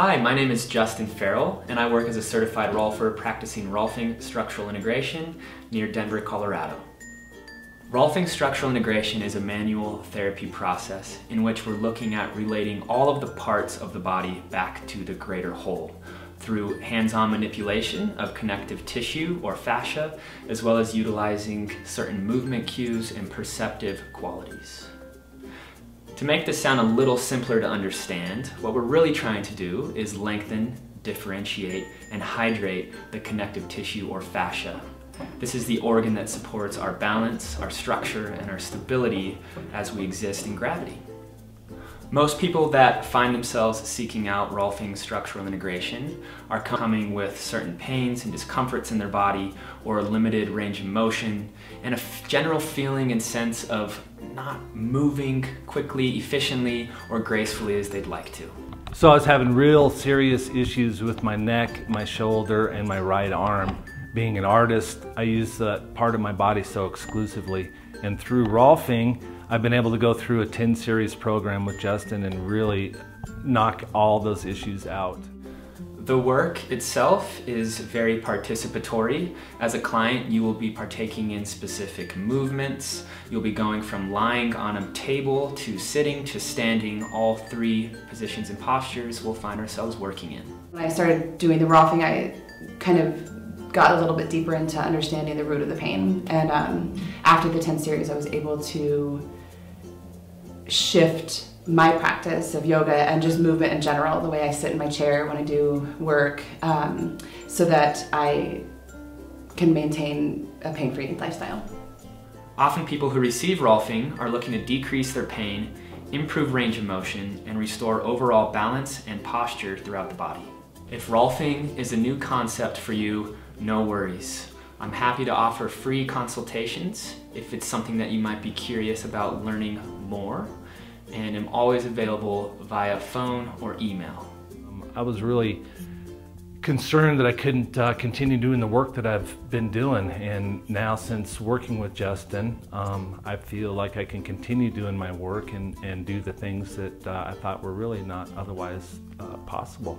Hi, my name is Justin Farrell, and I work as a certified Rolfer practicing Rolfing Structural Integration near Denver, Colorado. Rolfing Structural Integration is a manual therapy process in which we're looking at relating all of the parts of the body back to the greater whole through hands-on manipulation of connective tissue or fascia, as well as utilizing certain movement cues and perceptive qualities. To make this sound a little simpler to understand, what we're really trying to do is lengthen, differentiate, and hydrate the connective tissue or fascia. This is the organ that supports our balance, our structure, and our stability as we exist in gravity. Most people that find themselves seeking out Rolfing structural integration are coming with certain pains and discomforts in their body or a limited range of motion and a general feeling and sense of not moving quickly, efficiently, or gracefully as they'd like to. So I was having real serious issues with my neck, my shoulder, and my right arm. Being an artist, I use that part of my body so exclusively. And through Rolfing, I've been able to go through a 10 series program with Justin and really knock all those issues out. The work itself is very participatory. As a client, you will be partaking in specific movements. You'll be going from lying on a table to sitting to standing. All three positions and postures we'll find ourselves working in. When I started doing the Rolfing, I kind of got a little bit deeper into understanding the root of the pain. And um, after the 10 series, I was able to shift my practice of yoga and just movement in general, the way I sit in my chair when I do work, um, so that I can maintain a pain-free lifestyle. Often people who receive Rolfing are looking to decrease their pain, improve range of motion, and restore overall balance and posture throughout the body. If Rolfing is a new concept for you, no worries. I'm happy to offer free consultations if it's something that you might be curious about learning more and I'm always available via phone or email. Um, I was really concerned that I couldn't uh, continue doing the work that I've been doing and now since working with Justin um, I feel like I can continue doing my work and, and do the things that uh, I thought were really not otherwise uh, possible.